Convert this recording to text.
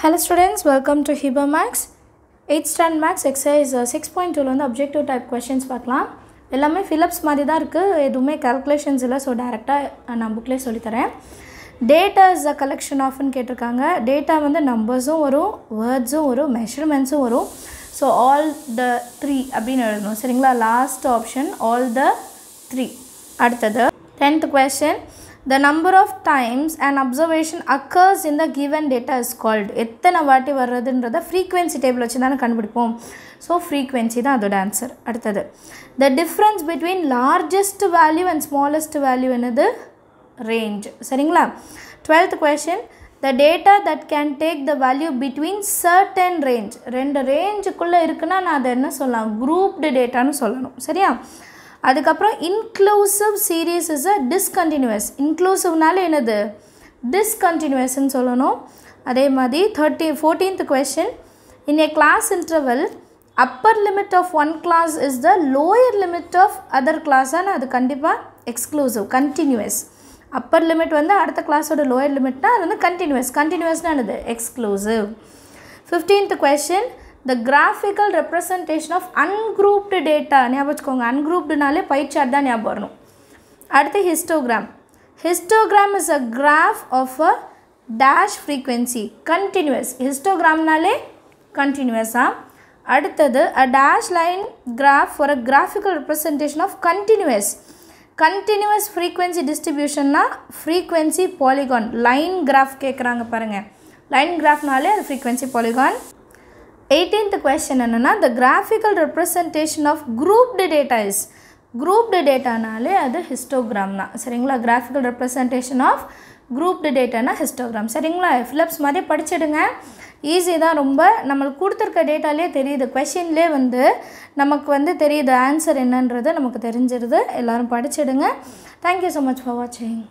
Hello students welcome to to Hiba Max. 8th stand Max six point 6.2 வந்து objective type questions பார்க்கலாம். எல்லாமே ஃபிலப்ஸ் மாதிரி தான் இருக்குது எதுவுமே கல்குலேஷன்ஸ் இல்லை. ஸோ டேரெக்டாக நான் புக்லேயே சொல்லித்தரேன். டேட்டா இஸ் அ கலெக்ஷன் ஆஃப்னு கேட்டிருக்காங்க. டேட்டா வந்து நம்பர்ஸும் வரும் வேர்ட்ஸும் வரும் மெஷர்மெண்ட்ஸும் வரும். ஸோ ஆல் த த்ரீ அப்படின்னு எழுதணும். சரிங்களா? Last option all the three அடுத்தது tenth question the number of times and observation occurs in the given data is called எத்தனை வாட்டி வர்றதுன்றத ஃப்ரீக்வன்சி டேபிள் வச்சு தானே கண்டுபிடிப்போம். ஸோ ஃப்ரீக்வன்சி தான் அதோட ஆன்சர் அடுத்தது the difference between largest value and smallest value என்னது? ரேஞ்ச் சரிங்களா? Twelfth question the data that can take the value between certain range ரெண்டு ரேஞ்சுக்குள்ளே இருக்குன்னா நான் அதை என்ன சொல்லலாம்? குரூப்டு டேட்டான்னு சொல்லணும். சரியா? அதுக்கப்புறம் inclusive series is a discontinuous இன்க்ளூசிவ்னால என்னது? டிஸ்கண்டினியூஸ்ன்னு சொல்லணும். அதே மாதிரி thirty fourteenth question in a class interval upper limit of one class is the lower limit of other கிளாஸான அது கண்டிப்பாக எக்ஸ்க்ளூசிவ் கண்டினியூஸ் அப்பர் லிமிட் வந்து அடுத்த கிளாஸோட லோயர் லிமிட்னா அது வந்து கண்டினியூஸ் கண்டினியூஸ்னால் என்னது? Exclusive fifteenth question the graphical representation of ungrouped data ஞாபகம் வச்சுக்கோங்க. அன்குரூப்டுனாலே பை தான் ஞாபகம் வரணும். அடுத்து histogram histogram is a graph of a dash frequency continuous ஹிஸ்டோகிராம்னாலே கண்டினியூஸாக அடுத்தது a dash line graph for a graphical representation of continuous continuous frequency டிஸ்ட்ரிபியூஷன்னா frequency polygon line graph கேட்குறாங்க பாருங்கள் லைன் கிராஃப்னாலே அது ஃப்ரீக்வன்சி பாலிகான் எயிட்டீன்த் கொஸ்டின் என்னென்னா the graphical representation of grouped data is grouped டேட்டானாலே அது histogram தான். சரிங்களா? Graphical representation of grouped டேட்டானா histogram சரிங்களா? ஃபிலிப்ஸ் மாதிரி படிச்சிடுங்க. ஈஸி தான் ரொம்ப. நம்மளுக்கு கொடுத்துருக்க டேட்டாலே தெரியுது. கொஷின்லே வந்து நமக்கு வந்து தெரியுது. ஆன்சர் என்னன்றது நமக்கு தெரிஞ்சிருது. எல்லோரும் படிச்சிடுங்க. Thank you so much for வாட்சிங்